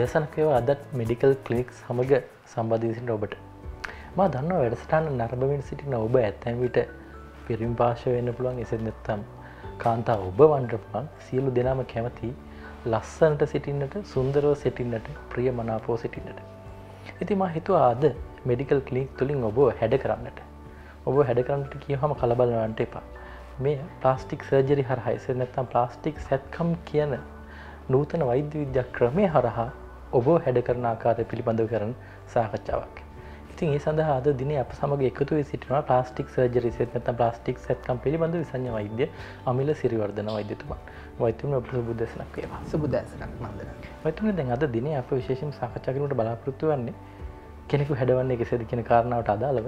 සුබු දෙසනකව අදත් medical clinic සමඟ සම්බධීසිට ඔබට. ම දන්න වැඩස්ටාන නරබවෙන් සිටින ඔබ ඇත්තැන් විට පිරිම් පාශ වෙන්න පුළුවන්. එසෙත් නැත්තම් කාන්තා ඔබ වන්ඩපුලන් සියලු දෙනාම කැමති ලස්සනට සිටින්නට සුන්දරව සිටින්නට ප්‍රිය මනාපෝ සිටින්නට ඉතිම හිතුව ආද මෙඩිකල් කලිනික් තුළින් ඔබ හැඩ කරන්නට. ඔබ හැඩ කරන්නට කියහම කලබලවන්ට එපා. මේ ප්ලාස්ටික් සර්ජරි හරහයිස නැත්තම් ප්ලාස්ටික් සැත්කම් කියන නූතන වෛද්‍ය විද්‍යා ක්‍රමය හරහා ඔබ හැඩ කරන ආකාරය පිළිබඳව කරන සාකච්ඡාවක්. ඉතින් ඒ සඳහා අද දින අප සමග එකතු සිටිනවා ප්ලාස්ටික් සර්ජරි සෙත් නැත්නම් ප්ලාස්ටික් සැත්කම් පිළිබඳ විසඤ්ඤ වෛද්‍ය අමිල සිරිවර්ධන වෛද්‍යතුමා. වෛද්‍යතුමා අපට සුබදසනක් වේවා. සුබදසනක් මන්දන. වෛද්‍යතුමා දැන් අද දිනේ අප විශේෂයෙන් සාකච්ඡා කිරීමට බලාපොරොත්තු වෙන්නේ කෙනෙකු හැඩවන්නේ කෙසේද කියන කාරණාවට අදාළව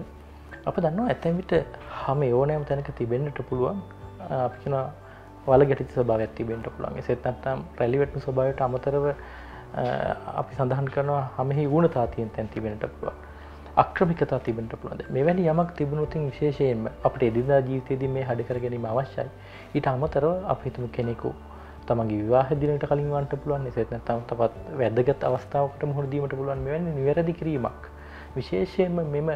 අප දන්නවා ඇතැම් විට හැම ඕනෑම තැනක තිබෙන්නට පුළුවන් අපි කියනවා වල ගැටි ස්වභාවයක් තිබෙන්ට පුළුවන් සෙත් නත්තම් රැලිවැට්ු ස්වභාවයට අමතරව අපි සඳහන් කරනවා හමහි වුණ තාතියෙන් තැන් තිබෙනට පුළුවන්. අක්‍රමිකතා තිබෙන්ට පුළුවන්ද මෙවැනි යමක් තිබුණුතින් විශේෂයෙන්ම අපට එදිදා ජීවිතයේදී මේ හඩි කර ගැනීම අවශ්‍යයි. ඊට අමතරව අප හිතුම කෙනෙකු තමගේ විවාහ දිනට කලින් වන්ට පුළුවන්. සෙත් නතම් තපත් වැදගත් අවස්ථාවකට මුහුණදීමට පුළුවන්. මෙවැනි නිවැරදි කිරීමක් විශේෂයෙන්ම මෙම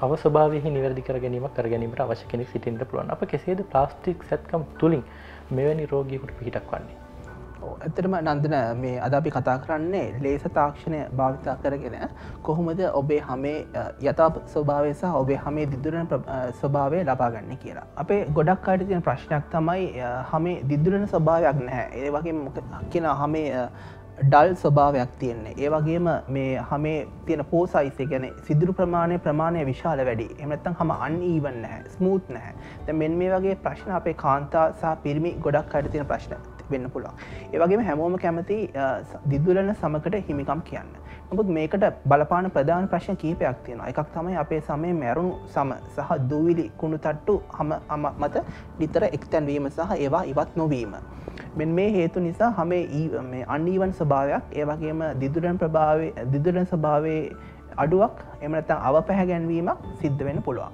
අවස්භාවය නිවැරදි කර ගැනීම කර ගැනීමට අවශ්‍ය කෙනෙක් සිටින්ට පුළුවන්. අප කෙසේද ප්ලාස්ටික් සැත්කම් තුළින් මෙවැනි රෝගියකුට පිහිටක් වන්නේ? ඇතරම නන්දන මේ අද අපි කතා කරන්නේ ලේස තාක්ෂණය භාවිතා කරගෙන කොහොමද ඔබේ හමේ යතා ස්වභාවය සහ ඔබේ හමේ දිදුරන ස්වභාවය ලබාගන්න කියලා. අපේ ගොඩක් අයට තියෙන ප්‍රශ්නයක් තමයි හමේ දිදුරන ස්වභාවයක් නැහැ. ඒ වගේ කියෙන හමේ ඩල් ස්වභාවයක් තියෙන්නේ. ඒ වගේම මේ හමේ තියෙන පෝසයිසේ ගැන සිදුරු ප්‍රමාණය ප්‍රමාණය විශාල වැඩි. එමනත්තන් හම අන්ඊවන් නැහැ ස්මූත් නැහැ. මෙන් මේ වගේ ප්‍රශ්න අපේ කාන්තා සහ පිරිමි ගොඩක් අයට තියෙන ප්‍රශ්න. වෙන්න පුළුවන් ඒවගේම හැමෝම කැමති දිදුලන සමකට හිමිකම් කියන්න ඔබත් මේකට බලපාන ප්‍රධාන ප්‍රශ්න කීපයක් තියෙන එකක් තමයි අපේ සමය මැරුණු සම සහ දූවිලි කුණු තට්ටු හම අම මත නිතර එක්තැන්වීම සහ ඒවා ඉවත් නොවීම. මෙන් මේ හේතු නිසා හමේ අන්නීවන් ස්භාවයක් ඒවගේම දිදුරන් ප්‍රභාව දිදුරන් ස්භාවේ අඩුවක් එමනතම් අව පැහැගැන්වීමක් සිද්ධ වෙන පුළුවන්.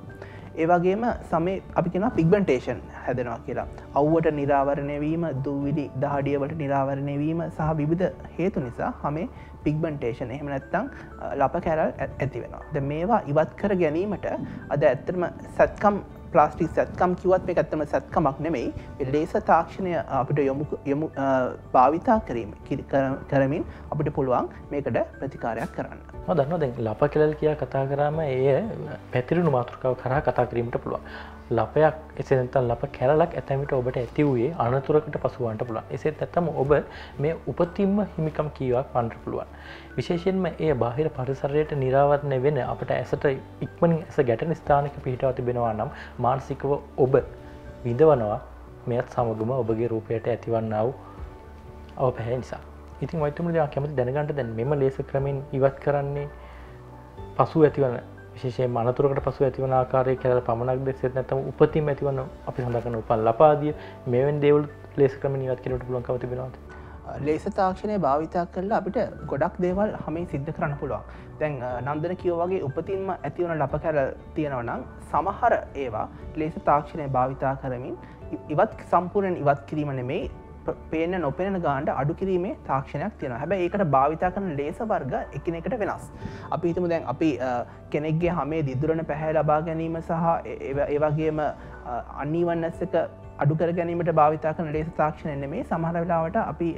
ඒවගේම සමේ අපි කෙන පික්බන්ටේෂන් හැදෙනවා කියලා. අව්වට නිරාවරණයවීම දූවිලි දහඩියවට නිරාවරණයවීම සහ විවිධ හේතු නිසා හමේ පික්බන්ටේෂන් එහෙම නැත්තං ලප කැරල් ඇති වෙනවා. ද මේවා ඉවත් කර ගැනීමට අද ඇත්තරම සැත්කම් ප්ලාස්ටික් සැත්කම් කිවත් මේ ඇත්තම සැත්කමක් නෙමෙයි. ලේස තාක්ෂණය අපිට යොමු යොමු භාවිතා කිරීම කරමින් අපිට පුළුවන් මේකට ප්‍රතිකාරයක් කරන්න. දන්න දැන් ලප කෙලල් කියා කතා කරාම ඒ පැතිරුණු මාතෘකාව කරා කතා කිරීමට පුළුවන්. ලපයක් එසතන් ලප කැරලක් ඇතැමිට ඔබට ඇති වූයේ අනතුරකට පසුවන්ට පුළුවන්. එසෙත් ඇත්තම ඔබ මේ උපතින්ම හිමිකම් කීවක් පන්ට පුළුවන්. විශේෂෙන්ම ඒ බාහිර පරිසරයට නිරාවරණය වෙන අපට ඇසට ඉක්මනින් ඇස ගැටන ස්ථානක පිහිටව තිබෙනවා නම් මානසිකව ඔබ විඳවනවා. මෙත් සමගම ඔබගේ රූපයට ඇතිවන්නාව ඔව පැහැ නිසා. ඉතින් වයිතුම කැමති දැනගට දැන් මෙම ලේස ක්‍රමෙන් ඉවත් කරන්නේ පසු ඇතිවන විශේෂය මනතුරකට පසු ඇතිවන ආකාරය කැල පමණක් දෙෙත් නැතම උපතිම ඇතිවන්න අපි සඳකන උපන් ලපාදිය මෙවන් දේවල් ලේසකම නිවත් කියට පුලන්කව තිබෙනවාද? ලේස තාක්ෂණය භාවිතා කරලා අපිට ගොඩක් දේවල් හමේ සිද්ධ කරන්න පුළුවන්. දැන් නන්දන කියවගේ උපතින්ම ඇතිවන ලප කැර තියෙනවනම් සමහර ඒවා ලේස තාක්ෂණය භාවිතා කරමින් ඉවත් සම්පූරෙන් ඉවත් කිරීම නෙමේ පේන නොපෙන ගාන්ට අඩු කිරීමේ තාක්ෂණයක් තියෙන හැබ ඒකට භාවිතා කරන ලේස වර්ග එකනෙකට වෙනස්. අපි හිතම දැන් අපි කෙනෙක්ගේ හමේ දිදුරන පැහැ ලබා ගැනීම සහ ඒවගේම අන්නීවන්නස්සක අඩුකර ගැනීමට භාවිතා කන ලේස තාක්ෂණය නෙමේ සමහර වෙලාවට අපි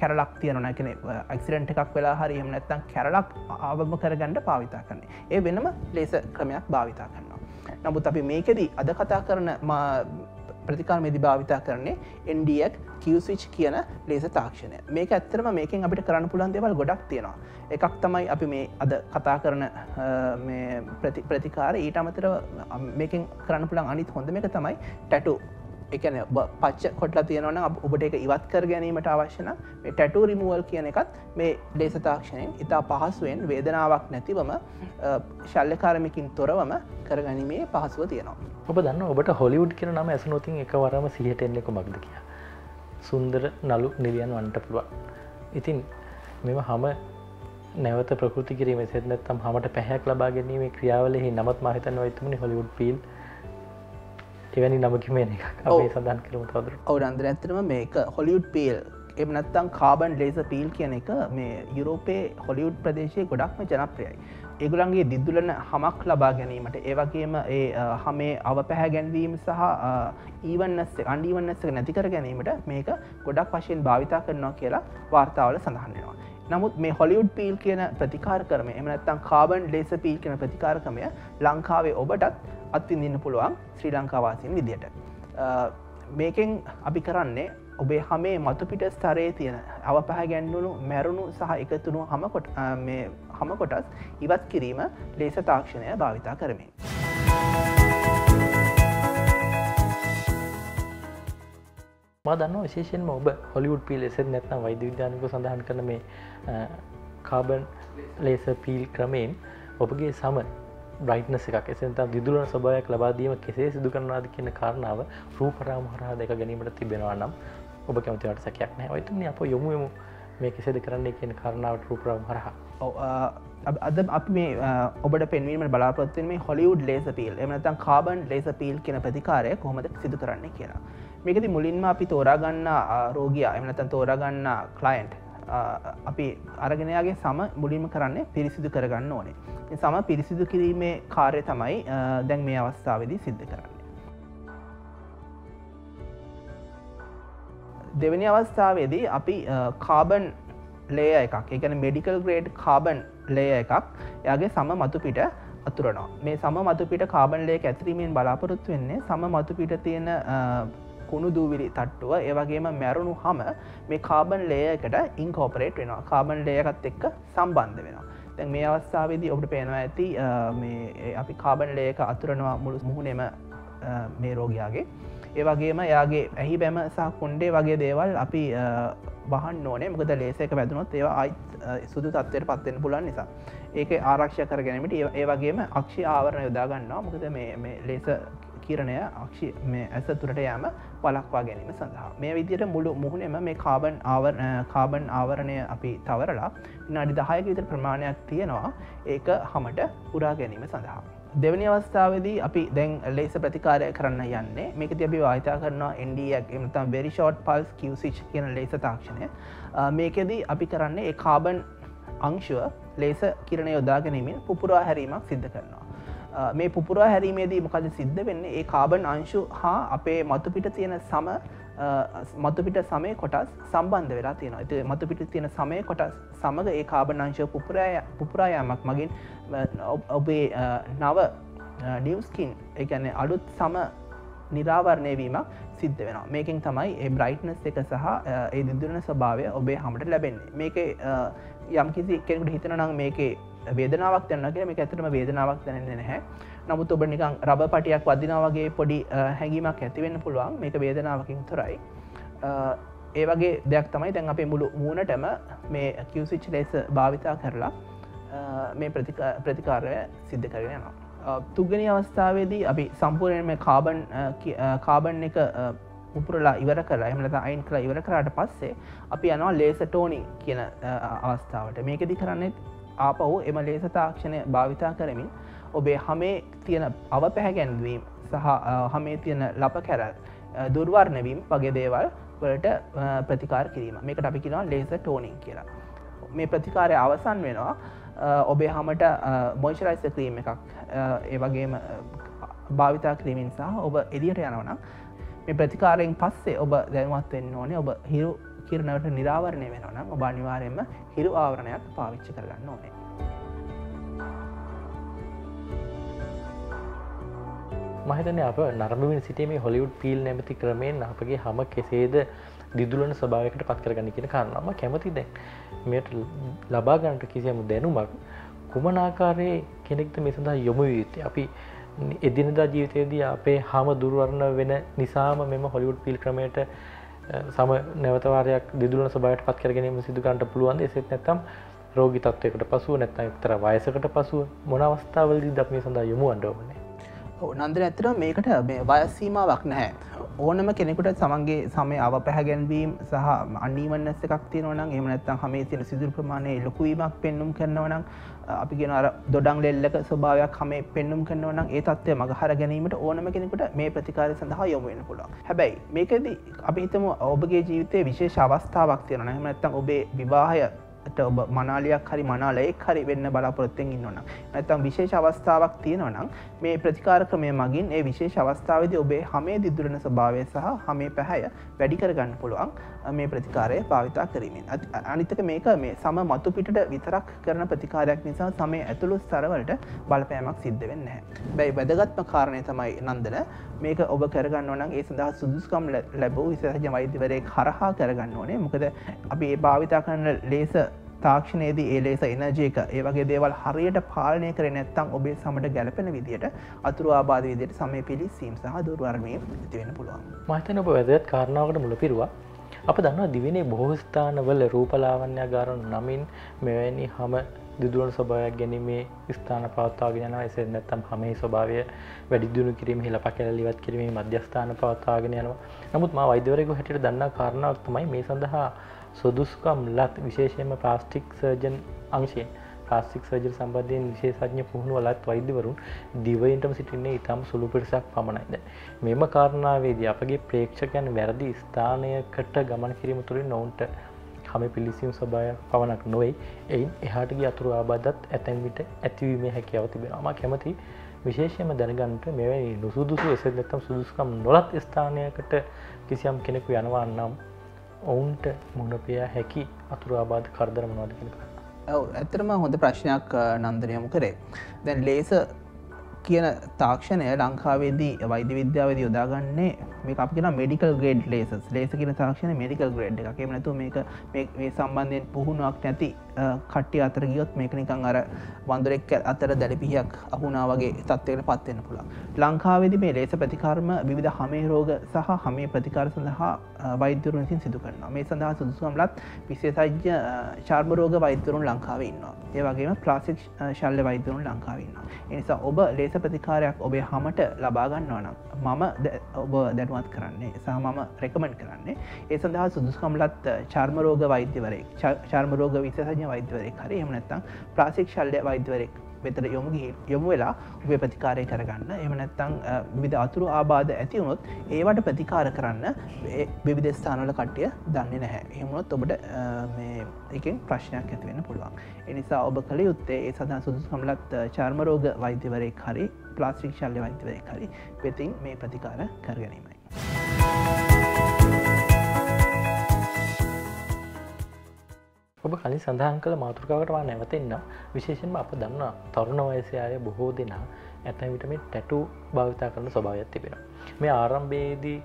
කැරලක් තියන නැකෙන ඇක්සිරෙන්ට් එකක් වෙලා හරි එම නැත්තම් කැරලක් ආවම කරගන්නට භාවිතා කරන්නේ ඒ වෙනම ලේස ක්‍රමයක් භාවිතා කරනවා. නමුත් අපි මේකෙදී අද කතා කරන ප්‍රතිකාර මෙදි භාවිතා කරන්නේ එන්ඩක් කිවසිච් කියන ලේස තාක්ෂණය. මේක ඇත්තරම මේකින් අපිට කරන්න පුළන් දෙවල් ගොඩක් තියෙනවා. එකක් තමයි අපි මේ අද කතා කරන ප්‍රතිකාර ඊට අමතර මේකින් කරන්න පුළන් අනිත් හොඳ එක තමයි ටැටු එකන පච්ච කොටලා තියෙනවන ඔබට එක ඉවත් කර ගැනීමට අවශ්‍යන මේ ටැටු රිමුවල් කියන එකත් මේ ලේස තාක්ෂණයෙන් ඉතා පහසුවෙන් වේදනාවක් නැතිවම ශල්ලකාරමකින් තොරවම කරගනිමේ පහසුව තියෙනවා. ඔබ දන්න ඔබට හොලිවුඩ් කියන නම ඇසනොතින් එක වරම සිහටෙන්නෙක මක්ද කිය සුන්දර නලු නිලියන් වන්ට පුළුවන්. ඉතින් මෙම හම නැවත ප්‍රකෘති කිරීම සෙත්නත්තම් හමට පැහැක් ලබා ගැනීම ක්‍රියාවලෙහි නමත් මහිතන් වයිතුමනි හොලිවුඩ් පිල් එවැනි නමකිම එක අපේ සඳන් කරම තවදර ඔවු අන්දර ඇතරම මේක හොලියුඩ් පේල් එමනත්තං කාබන් ලේස පීල් කියන එක මේ යුරෝපයේ හොලිවුඩ් ප්‍රදේශය ගොඩක්ම ජනප්‍රියයි. ඒගුලන්ගේ දිද්දුලන හමක් ලබා ගැනීමට ඒවගේම ඒ හමේ අව පැහැ ගැන්වීම සහ ඊවන්නස්ස අන්ඩීවන්නස්සක නැතිකර ගැනීමට මේක ගොඩක් වශයෙන් භාවිතා කරනවා කියලා වාර්තාවල සඳහන්නවා. නමුත් මේ හොලිවුඩ් පීල් කියන ප්‍රතිකාර කරම එමනත්තම් කාබන් ලේස පීල් කියන ප්‍රතිකාරකමය ලංකාවේ ඔබටත් අත්විඳන්න පුළුවන් ශ්‍රී ලංකාවාසින් විදියට. මේකෙන් අපි කරන්නේ ඔබේ හමේ මතුපිට ස්තරයේ තියෙන අව පැහැ ගැන්ඩුණු මැරුණු සහ එකතුුණු හමකොට හම කොටස් ඉවත් කිරීම ලේස තාක්ෂණය භාවිතා කරමින්. දන්න විශේෂෙන්ම ඔබ හොලිවුඩ් පිල් එසෙත් නැත්නම් වෛද්‍ය විද්‍යානික සඳහන් කරන මේ කාබන් ලේස පීල් ක්‍රමයෙන් ඔබගේ සම බ්‍රයිට්නස එකක්. එසත විදුලන සභායක් ලබාදීම කෙසේ සිදු කරනාද කියන කාරණාව රූපරාම හරහා දෙක ගැනීමට තිබෙනවා නම් ඔබ කැමතිවට සැකයක් නෑ ඔයතුනි අප යොමුයමු මේ කෙසේද කරන්නේ කියන කාරණාවට රූපරාම හරහා. අද අප මේ ඔබට පෙන්වීම බලාපොත්තුව මේ හොලිවුඩ් ලේස පීල් එමනතන් කාබන් ලේස පීල් කියන ප්‍රතිකාරය කොහොමද සිදු කරන්නේ කියලා. මේකති මුලින්ම අපි තෝරාගන්න රෝගයා එමනතන් තෝරාගන්න කලයින්ට් අපි අරගෙනයාගේ සම මුලින්ම කරන්නේ පිරිසිදු කරගන්න ඕනේ. සම පිරිසිදු කිරීමේ කාරය තමයි දැන් මේ අවස්ථාවදී සිද්ධ කරන්නේ. දෙවැනි අවස්ථාවේදී අපි කාබන් ලේ එකක් එකන මෙඩිකල් ග්‍රේඩ් කාබන් ලේ එකක් එයාගේ සම මතු පිට අතුරනවා. මේ සම මතු පිට කාබන් ලේ ඇතිරීමෙන් බලාපොරොත්තු වෙන්නේ සම මතු පිට තියෙන කුණු දූවිලි තට්ටුව ඒවගේම මැරුණු හම මේ කාබන් ලේයකට ඉන්කෝපරේට් වෙනවා. කාබන් ලේයකත් එක්ක සම්බන්ධ වෙනවා. තැන් මේ අවස්ථාවේදී ඔබට පේනවා ඇති අපි කාබන් ලේක අතුරනවා මුළු මුහුණෙම මේ රෝගයාගේ. ඒවගේම යාගේ ඇහි බැම සහ කොන්්ඩේ වගේ දේවල් අපි බහන් ඕනේ. මොකද ලේසක වැදනොත් ඒවා අයිත් සුදු තත්වයට පත්වෙන පුලන් නිසා. ඒක ආරක්ෂ කර ගැනීමට ඒ වගේම අක්ෂි ආවරණ යොදාගන්නවා මොකද මේ ලේස කිරණය අක්ෂි මේ ඇස තුරට යෑම පලක්වා ගැනීම සඳහා. මේ විදියට මුළු මුහුණෙම මේ කාබන් ආවර කාබන් ආවරණය අපි තවරලා විනාඩි දහයක විතර ප්‍රමාණයක් තියෙනවා. ඒක හමට පුරා ගැනීම සඳහා. දෙවනි අවස්ථාවදී අපි දැන් ලේස ප්‍රතිකාරය කරන්න යන්නේ. මේක තිබි වාහිතා කරනවා එන්ඩක් එමතම් වෙරි ෂෝට් පල්ස් කිවසිච් කියන ලේස තාක්ෂණය. මේකෙදී අපි කරන්නේ ඒ කාබන් අංශුව ලේස කිරණ යොදා ගැනීමෙන් පුපුරා හැරීමක් සිද්ධ කරනවා. මේ පුපුරා හැරීමේදී මොකද සිද්ධ වෙන්නේ? ඒ කාබන් අංශු හා අපේ මතුපිට තියෙන සම මතුපිට සමය කොටස් සම්බන්ධ වෙලා තියෙන ඇති මතුපිට තියෙන සමය කොටස් සමඟ ඒ කාබනංශය පුපුරායමක් මගින් ඔබේ නව නිවස්කින් එකන්නේ අලුත් සම නිරාවරණය වීමක් සිද්ධ වෙන මේකින් තමයි ඒ බ්‍රයිට්නස් එක සහ ඒ දිදුරන ස්වභාවය ඔබේ හමට ලැබෙන්නේ. මේක යම්කිසි කෙනෙකුට හිතන නම් මේකේ වේදනාවක් දැන්නගේ මේ ඇතරම වේදනාවක් දැනෙන්නේ නැහැ. නමුත් ඔබ නිකං රබ පටියක් වදිනාවගේ පොඩි හැඟීමක් ඇතිවෙන්න පුළුවන්. මේක වේදනාවකින් තොරයි ඒ වගේ දෙයක් තමයි දැන් අපේ මුළු මූනටම මේ කිවසිච් ලෙස භාවිතා කරලා මේ ප්‍රතිකාරය සිද්ධ කරගෙන යනවා. තුගනි අවස්ථාවේදී අපි සම්පූර්ණයෙන් කාබන් කාබන් එක උපුරලා ඉවර කර එමලත අයින් කළ ඉවර කරට පස්සේ අපි යනවා ලේස ටෝනි කියන අවස්ථාවට. මේකෙදි කරන්නෙත් ආපහු එම ලේස තාක්ෂණය භාවිතා කරමින් ඔබේ හමේ තියෙන අව පැහැගැන්වීම් සහ හමේ තියෙන ලප කැරල් දුර්වර්ණවීම් වගේ දේවල් වලට ප්‍රතිකාර කිරීම. මේකට අපි කියෙනවා ලේස ටෝනිින් කියලා. මේ ප්‍රතිකාරය අවසන් වෙනවා. ඔබේ හමට මොයිශරයිස ක්‍රීම් එකක් ඒවගේම භාවිතා කිරීමින් සහ ඔබ එදියට යනවනම් මේ ප්‍රතිකාරයෙන් පස්සේ ඔබ දැනුවත් වෙන්න ඕනේ. ඔබ හිරු කිරණවට නිරාවරණය වෙනවනම් ඔබ අනිවාරයෙන්ම හිරු ආවරණයක් පාවිච්චි කරගන්න ඕනේ. මහිතන අප නරමින් සිටීමේ හොලිවුඩ් පිල් නැමති ක්‍රමයෙන් අපගේ හම කෙසේද දිදුලන ස්භාවකට පත් කරගන්න කියෙන කාරන්නම කැමති දැන් මෙයට ලබාගන්නට කිසියම දැනුමක් කුමනාකාරයේ කෙනෙක්ද මේ සඳහා යොමු යුත්තේ අපි එදිනදා ජීවිතයේදී අපේ හම දුර්වරණ වෙන නිසාම මෙම හොලිවුඩ් පිල් ක්‍රමයට සම නැවතවාරයක් දිදුලන සබයට පත් කරගැනීම සිදුකන්ට පුළුවන් එසෙත් නැතම් රෝගි තත්වයකට පසුව නැත්නම් එක්තර වයසකට පසුව මොන අවස්ථාවලදී දක්ම සඳහා යොමු අන්ඩෝමනේ නන්දර ඇතර මේකට මේ වයස්සීමාවක් නැහැ. ඕනම කෙනෙකුට සමන්ගේ සමය අව පැහැගැන්වීම් සහ අන්නීවන්නස්ස එකක් තියෙනවනම් එමනත්තම් හමේ තියෙන සිදුර ප්‍රමාණය ලොකුවීමක් පෙන්නුම් කරනවනම් අපි ගෙන අර දොඩන් ලෙල්ලක ස්වභාවයක් හම පෙන්නුම් කරනවනම් ඒ තත්වය මගහර ගැනීමට ඕනම කෙනෙකුට මේ ප්‍රතිකාරය සඳහා යොමුවෙන පුළුව හැබැයි මේකද අපි හිතම ඔබගේ ජීවිතය විශේෂ අවස්ථාවක් තියෙන හැමනත්තම් ඔබේ විවාහය ඔබ මනාලයක් හරි මනාලයෙක් හරි වෙන්න බලාපොරොත්තෙන් ඉන්නවන නැතම් විශේෂ අවස්ථාවක් තියෙනවනම් මේ ප්‍රතිකාර ක්‍රමය මගින් ඒ විශේෂ අවස්ථාවද ඔබේ හමේ දිදුරන ස්භාවය සහ හමේ පැහැය වැඩිකරගන්න පුළුවන්. මේ ප්‍රතිකාරය භාවිතා කරීමෙන්. අනිතක මේක මේ සම මතු පිට විතරක් කරන ප්‍රතිකාරයක් නිසා සමය ඇතුළු ස්තරවලට බලපෑමක් සිද්ධ වෙන්න බැයි වැදගත්ම කාරණය තමයි නන්දන. මේක ඔබ කරගන්න ඕනම් ඒ සඳහා සුදුස්කම් ලැබූ විසහජ වෛද්‍යවරය කරහා කරගන්න ඕනේ. මොකද අපි ඒ භාවිතා කරන්න ලේස තාක්ෂණයේදී ඒ ලේස එනජයක ඒ වගේ දේවල් හරියට පාලනය කර නැත්තම් ඔබේ සමට ගැලපෙන විදියට අතුරු ආබාධ විදියට සමය පිළි සීම් සහ දුරවර්මය ඇතිවෙන පුළුවන්. මහිතන ඔබ වැදත් කාරණාවට මුල පිරුවා. අප දන්නවා දිවිනේ බොහෝස්ථානවල රූපලාවන්‍ය ගාරන් නමින් මෙවැනි හම දිදුවන ස්වභාවයක් ගැනීමේ ස්ථාන පවත්තාගෙන යනවා. එසේ නැත්තම් හමේ ස්වභාවය වැඩිදිුණු කිරීම හිලප කැලිවත් කිරීමේ මධ්‍යස්ථාන පවත්තාගෙන යනවා. නමුත් මා වෛද්‍යවරයකු හැටියට දන්නා කාරණාවක් තමයි මේ සඳහා සොදුස්කම් ලත් විශේෂයෙන්ම ප්ලාස්ටික් සර්ජන් අංශයෙන් ප්‍රාස්තික් සජර සම්බන්ධයෙන් විශේෂඥ පුහුණුව ලත් වෛද්‍යවරුන් දිවයින්ටම සිටින්නේ ඉතාම සුළු පිරිසක් පමණයිද. මෙම කාරණාවේදී අපගේ ප්‍රේක්ෂකයන් වැරදි ස්ථානයකට ගමන් කිරීම තුළින් නොවුන්ට හම පිලිසිම් සභාය පවනක් නොවෙයි එයින් එහාටගේ අතුරු ආබාදත් ඇතැන්විට ඇතිවීමේ හැකියාව තිබෙනවා. කැමති විශේෂයම දැනගන්නට මෙවැනි නුසුදුසු එස නැතම් සුදුස්කම් නොලත් ස්ථානයකට කිසියම් කෙනෙකු යනවා නම් ඔවුන්ට මුණපයා හැකි අතුරු ආබාධ කරදර මනවාද කෙනකා ඇතරම හොඳ ප්‍රශ්නයක් නන්දනයමු කරේ. දැන් ලේස කියන තාක්ෂණය ලංකාවේදී වෛද්‍ය විද්‍යාවද යොදාගන්නේ මේ අපිෙන මෙඩිකල් ග්‍රේඩ් ලේසස් ලේසකින තාක්ෂණ මෙඩිකල් ග්‍රේඩ් එකේ නතු මේක මේ සම්බන්ධයෙන් පුහුණුවක් නැති කට්ටි අතර ගියොත් මේක නිකං අර වන්දරෙක් අතර දැලිපිහයක් අහුනා වගේ තත්වයට පත්වෙන්න පුළා ලංකාවේද මේ ලේස ප්‍රතිකාරම විධ හමේ රෝග සහ හමේ ප්‍රතිකාර සඳහා වෛද්‍යරුන්සින් සිදු කරන මේ සඳහා සුදුසුම්ලත් විශේසජ්‍ය චර්මරෝග වෛද්‍යරුන් ලංකාව ඉන්නවා. ඒ වගේම ප්ලාසික් ශල්ල වෛද්‍යරුන් ලංකාවන්න එනිසා ඔබ ලේස ප්‍රතිකාරයක් ඔබේ හමට ලබාගන්නවනම් මම ඔබ දැනුවත් කරන්නේ සහ මම රෙකමෙන්ට් කරන්නේ. ඒ සඳහා සුදුස්කම්ලත් චර්මරෝග වෛද්‍යවරෙක් චර්මරෝග විශසඥ වෛද්‍යවරෙක් හරි එමනැත්තම් ප්‍රාසික් ශල්්‍ය වෛද්‍යවරෙක් වෙතර යොමු යොමු වෙලා උපේ ප්‍රතිකාරය කරගන්න. එම නැත්තං විධ අතුරු ආබාධ ඇතිවුණොත් ඒවට ප්‍රතිකාර කරන්න බිවිධ ස්ථානල කට්ටිය දන්නේ නැහැ. එහමුණොත් ඔබට එකෙන් ප්‍රශ්නයක් ඇතිවෙන පුළුවන්. එනිසා ඔබ කළ යුත්තේ ඒ සඳහා සුදු සම්ලත් චර්මරෝග වෛද්‍යවරය හරි ප්ලාස්ටික් ශල්්‍ය වෛද්‍යවරය හරි වෙතින් මේ ප්‍රතිකාර කරගැනීමයි. ඔබ කලින් සඳහන් කළ මාතෘකාවටවා නැවතෙන්න්න විශේෂෙන්ම අප දන්න තරුණ වයසය අය බොහෝ දෙනා ඇතැන් විටම ටැටු භාවිතා කරන ස්වභාවයක් තිබෙන. මේ ආරම්භයේදී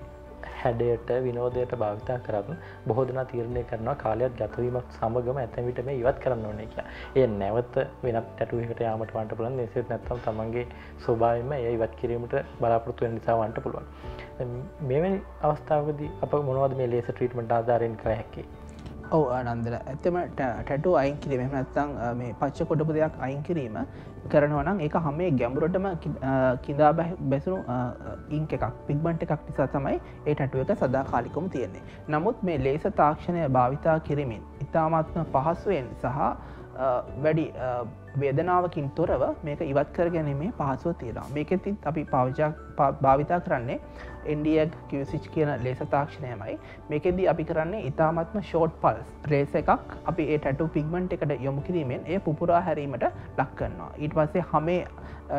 හැඩයට විනෝදයට භාවිතා කරන්න බොහෝ දෙනා තීරණය කරනවා කාලයක් ගතවීමක් සමගම ඇතැන් විට මේ ඉවත් කරන්න ඕන එක ඒ නැවත වෙනත් ටැටුවකට යාමට වන්ට පුළන් නිසෙත් නැත්තම් තමන්ගේ ස්වභාවම ඒ ඉවත් කිරීමට බලාපොරත්තුව නිසා වන්ට පුළුවන්. මෙවැනි අවස්ථාවද අප මොනවද මේ ලේස ට්‍රීටමට ආධාරයෙන් කර හැකි ඔව ආනන්දර ඇත්තම ටැටු අයින් කිරීම. නැත්තං මේ පච්ච කොටපු දෙයක් අයින් කිරීම කරනවනම් එක හමේ ගැඹුරටම කිදා බැසුණු ඉංක එකක් පික්බන්ට එකක් නිසා තමයි ඒ ටැටුව එක සදා කාලිකොම තියෙන්නේ. නමුත් මේ ලේස තාක්ෂණය භාවිතා කිරීමෙන් ඉතාමත්ම පහසුවෙන් සහ වැඩි වේදනාවකින් තොරව මේක ඉවත් කර ගැනීමේ පහසුව තියෙනවා. මේකෙතිත් අපි පවජක් භාවිතා කරන්නේ එන්ඩියක් කිවසිච් කියන ලේස තාක්ෂණයමයි. මේකෙද අපි කරන්නේ ඉතාමත්ම ෂෝට් පල්ස් රේස එකක්. අපි ඒ ටැටු පිගමන්ට් එකට යොමු කිරීමෙන් ඒ පුපුරා හැරීමට ලක්කන්නවා ඊට පස්සේ හමේ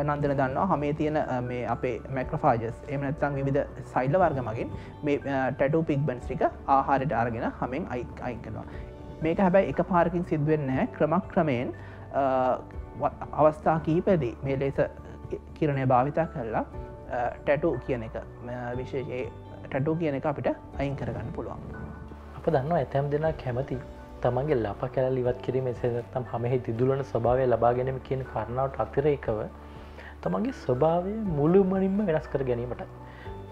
නන්දන දන්නවා. හමේ තියෙන මේ අපේ මැක්‍රෆාජස් එමනත්තං විධ සයිල්ල වර්ග මගින් මේ ටැටු පික්බන්ස් ටික ආහාරයට අරගෙන හමෙන් අයි අයින් කරනවා. මේක හැබැයි එක පාරකින් සිදුවෙන් නෑ ක්‍රමක් ක්‍රමයෙන් අවස්ථා කීපදී මේ ලෙස කිරණය භාවිතා කරලා ටැටු කියන එක විශේෂයේ ටැටු කියන එක අපිට අයින් කරගන්න පුළුවන්. අප දන්න ඇතැම් දෙනා කැමති තමන්ගේ ලප කැල ඉවත් කිරීම එසේතම් හමෙහි දිදුලන ස්වභාවය ලබාගැනීම කියන කරණාවට අතිරේකව තමන්ගේ ස්වභාවය මුළුමනින්ම වෙනස් කර ගැනීමට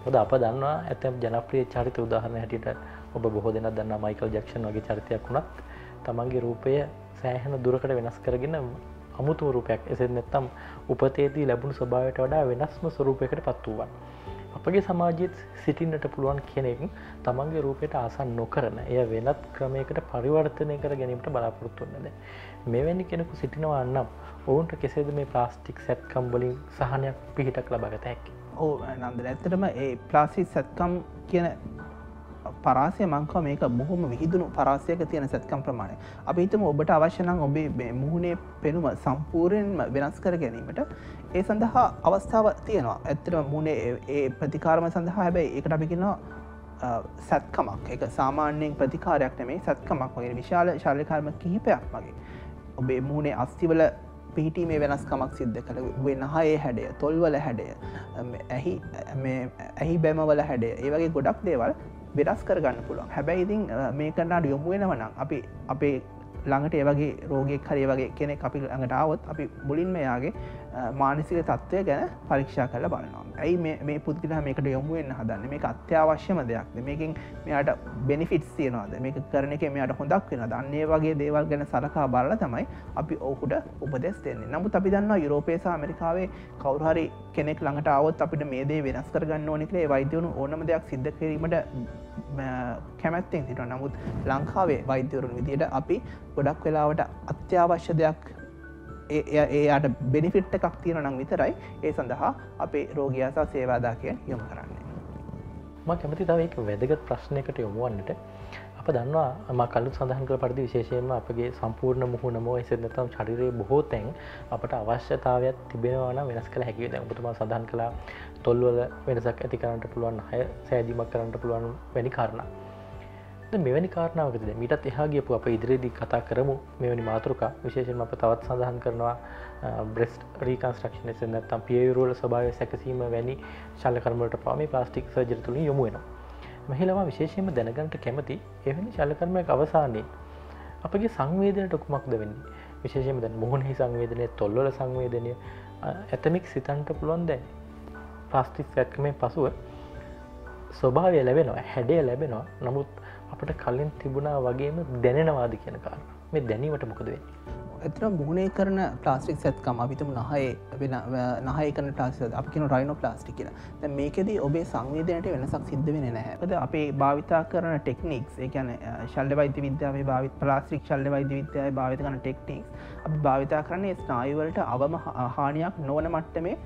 හොද අප දන්නවා ඇතැම් ජනප්‍රිය චරිත උදාහරණ හැටියට ඔබ බොහෝ දෙන දන්න මයිකල් ජක්ෂන් වගේ චරිතයක් වුණත් තමන්ගේ රූපය සෑහන දුරකට වෙනස් කරගෙන අමුතු රූපයක් එසෙ නැත්තම් උපතේදී ලැබුණු ස්වභාවට වඩා වෙනස්ම ස්වරූපයකට පත් වූවන්. අපගේ සමාජයත් සිටින්නට පුළුවන් කෙනෙක් තමන්ගේ රූපයට ආසන් නොකරන එය වෙනත් ක්‍රමයකට පරිවර්තනය කර ගැනීමට බලාපොරොත්තුන්නද. මෙවැනි කෙනෙකු සිටිනවා අන්නම් ඔවුන්ට කෙසේද මේ ප්ලාස්ටික් සැත්කම්බලින් සහනයක් පිහිටක් ලබගත හැකි. ඕ නන්ද ඇත්තටම ඒ ප්ලාසි සැත්කම් කියන පරාසය මංකව මේක බොහොම විහිදුණු පරාසයක තියෙන සැත්කම් ප්‍රමාණය. අප හිතම ඔබට අවශ්‍යනං ඔබේ මුහුණේ පෙනුම සම්පූරයෙන්ම වෙනස් කර ගැනීමට ඒ සඳහා අවස්ථාව තියෙනවා. ඇත්තට මුණේ ඒ ප්‍රතිකාරම සඳහා හැබැයි එකට අපිකිනවා සැත්කමක්. එක සාමාන්‍යයෙන් ප්‍රතිකාරයක් නෙමේ සැත්කමක් වගේ. විශාල ශල්ලකාරම කිහිපයක් වගේ. ඔබේ මූුණේ අස්තිවල පිහිටීමේ වෙනස්කමක් සිද්ධ කළ වෙනහයේ හැඩය තොල්වල හැඩය ඇහි ඇහි බැමවල හැඩේ ඒවගේ ගොඩක් දේවල් වෙනස් කරගන්න පුළුවන්. හැබැයි ඉතින් මේකන්නාට යොමුුවෙනවනම් අපි අපේ ළඟට ඒවගේ රෝගෙක් හරි වගේ කෙනෙ අපි ළඟට අවොත් අපි මුලින්ම යාගේ මානසික තත්ත්වය ගැන පරීක්ෂා කල බලනවා. ඇයි මේ පුද්ගලා මේකට යොමුුවෙන් හදන්න? මේ අත්‍යවශ්‍යම දෙයක්ද? මේකින් මෙයාට බෙනිෆිටස් තියනවාද? මේක කරන එක මෙයාට හොඳක් වෙන දන්නේ වගේ දේවල් ගැන සලකා බලල තමයි අපි ඕකුට උපදෙස් දෙන්නේ. නමුත් අපි දන්න යුරෝපේසා ඇමරිකාවේ කවුරහරි කෙනෙක් ළඟට අවත් අපිට මේ දේ වෙනස් කරගන්න ඕනිකේ වෛද්‍යවුණු ඕනම දෙයක් සිද්ධ කිරීමට කැමැත්තෙන් සිට නමුත් ලංකාවේ වෛද්‍යවරුන් විදියට අපි ගොඩක් වෙලාවට අත්‍යවශ්‍ය දෙයක් ඒයට බෙනිෆිට් එකක් තියෙන නම් විතරයි ඒ සඳහා අපේ රෝගයාසා සේවාදාකයන් යොම කරන්නේ. ම කැමති තව එක වැදගත් ප්‍රශ්නයකට යොමුවන්නට අප දන්නවා ම කලු සඳහන් කළ පරිදි විශේෂයෙන්ම අපගේ සම්පූර්ණ මුහුණමෝ එසෙ නැතම් චරිරයේ බොහෝ තැන් අපට අවශ්‍යතාවයක් තිබෙනවාන වෙනස් කළ හැකිව දැ ඔබතුමා සඳහන් කලා තොල්වල වෙනසක් ඇති කරන්නට පුළුවන් හය සෑදීමක් කරන්නට පුළුවන් වැනි කාරණා. මෙවැනි කාරණාවකද මිටත් එහාගේපු අප ඉදිරිදි කතා කරමු. මෙවැනි මාතෘක. විශේෂෙන් අප තවත් සඳහන් කරනවා බ්‍රෙස්ට රීකන්ස්ට්‍රක්ෂණ එස නැත්තම් පියවරුවල ස්භාව සැකසීම වැනි ශල්ලකරමට පාම ප්ලාස්ටික් සර්ජර තුළින් යොමුවෙනවා මහිලවා විශේෂයෙන්ම දැනගන්නට කැමති එවැනි ශල්ලකර්මයක් අවසානයේ අපගේ සංවේදනට කුමක්ද වෙන්නේ? විශේෂම දැන් මුහුණහි සංවේදනය තොල්ලොල සංවේදනය ඇතමික් සිතන්ට පුළුවන් දැන් ප්ලාස්ටික් සැත්කමේ පසුව ස්වභාවය ලැබෙනවා හැඩය ලැබෙනවා. නමුත් අපට කලින් තිබුණා වගේම දැනෙනවාද කියන කාර මේ දැනීමට මොකද වෙන්නේ? එතර මුහුණේ කරන ප්ලාස්ටික් සැත්කම අපිතුම නහයේ වෙන නහය කන ටාස අපින රයිනෝ ප්ලාස්ටි කියලා. මේකෙද ඔබේ සංවේදනයට වෙනසක් සිද්ධ වෙන නැහැද අපේ භාවිතා කරන ටෙක්නික්ස් එකන ශල්ල වෛද්‍ය විද්‍යාවේ භාවිත ප්ලාස්ටික් ශල්ල වෛද්‍ය විද්‍යාව භාවිත කන ටෙක්නික්ස් අපි භාවිතා කරන්නේ ස්නායවලට අවම හානියක් නොවන මට්ටමේ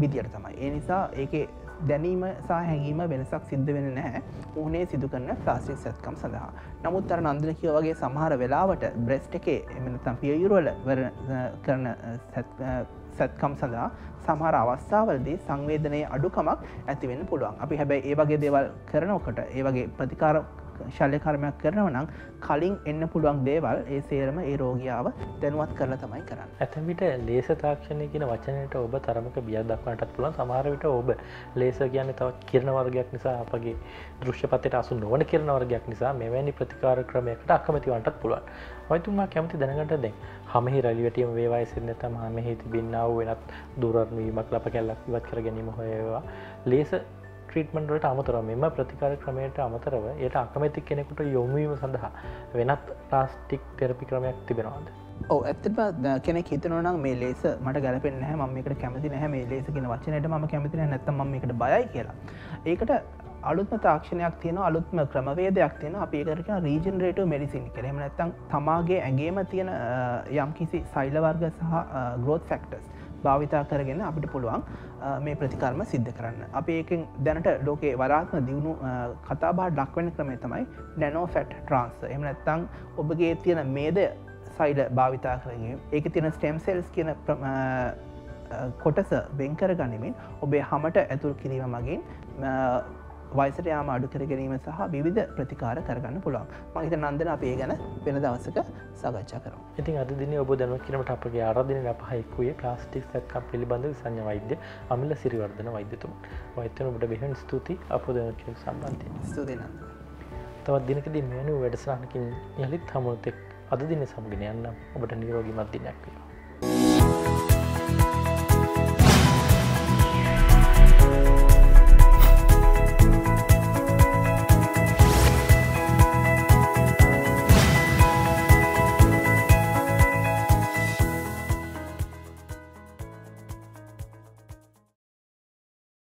විදියට තමයි. ඒ නිසා ඒක දැනීම සහ හැඟීම වෙනසක් සිද්ධ වෙන නැහැ. උහනේ සිදු කරන ප්ලාස්ටික් සැත්කම් සඳහා. නමුත් අර නන්දන කිය වගේ සමහර වෙලාවට බ්‍රෙස්් එකේ එමනතම් පියයුරුවල කරන සැත්කම් සඳහා සමහර අවස්ථාවලදී සංවේදනය අඩුකමක් ඇතිවෙන්න පුළුවන්. අපි හැබැයි ඒ වගේ දේවල් කරනකොට ඒ වගේ ප්‍රතිකාර ශල්්‍යකර්මයක් කරනව නම් කලින් එන්න පුළුවන් දේවල් ඒ සේරම ඒ රෝගියාව දැනුවත් කරලා තමයි කරන්න. ඇතමිට ලේස තාක්ෂණය කියන වචනයට ඔබ තරමක බිය දක්වනටත් පුළුවන්. සමහරවිට ඔබ ලේස කියන්න තවත් කිරණ වර්ගයක් නිසා අපගේ දෘශ්‍යපතයට අසු නොවන කිරණ වර්ගයක් නිසා මෙවැනි ප්‍රතිකාර ක්‍රමයකට අකමතිවන්ටත් පුළුවන්. ඔයතුමා කැමති දැනගට දැන් හමහි රලිවැටියම වේවායි සින්න තම හමහි තිබින්නාව වෙනත් දුරත්වීමක් ලප කැල්ලක් ඉවත් කර ගැනීම හොයවා. ලේස ට්‍රීටමන්ටට අමතර මෙම ප්‍රතිකාර ක්‍රමයට අමතරව යට අකමැති කෙනෙකුට යොමුවීම සඳහා වෙනත් ප්ලාස්ටික් තෙරපි ක්‍රමයක් තිබෙනවාද? ඕ ඇත්තම කෙනෙ හිතනවනම් මේ ලේස මට ගැලපෙන් හැ මකට කැමති නැහැ මේ ලේසකින වචනයට ම කැමතින නැත්තම මකට බයයි කියලා. ඒකට අලුත්ම තාක්ෂණයක් තියෙන අලුත්ම ක්‍රමවේදයක් තියෙන අපේකරක රීජනරේට මෙඩිසින් කරෙම නැත්තම් තමාගේ ඇගේම තියෙන යම් කිසි සයිලවර්ග සහ ග්‍රෝත් ෆෙක්ටස් භාවිතා කරගෙන අපිට පුළුවන් මේ ප්‍රතිකර්ම සිද්ධ කරන්න. අප ඒකෙන් දැනට ලෝකේ වරාත්ම දියුණු කතාබා ඩක්වෙන ක්‍රමේ තමයි නැනෝ ෆැට් ට්‍රන්ස් එම නැත්තං ඔබගේ තියෙන මේද සයිඩ භාවිතා කරගේ ඒක තියෙන ස්ටෙම්සෙල්ස් කියන කොටස වෙන්කර ගනිමින් ඔබේ හමට ඇතුල් කිරීම මගින් වයිසට යාම අඩු කර ගැනීම සහ විවිධ ප්‍රතිකාර කරගන්න පුළුවන්. මහිත නන්දන අපේ ගැන වෙන දවසක සාකච්ඡා කර ඉතින් අද දින ඔබ දැනුව කිරීමට අපගේ ආරධන පහයිකුවේ ප්ලාස්ටික් සැත්කම් පිළිබඳ සංඥ වෛද්‍ය අමිල සිරිවර්ධන වෛද්‍යතුම. වෛත්‍යන ඔබට බෙහෙන් ස්තුති අප දැන කිය සම්බන්ධය ස්තුතින තවත් දිනකදී මෙනු වැඩසරහනකින් යළිත් හමුණතෙක් අද දින සමගෙන යන්න ඔබට නිරෝගී මත් දිනයක් වේවා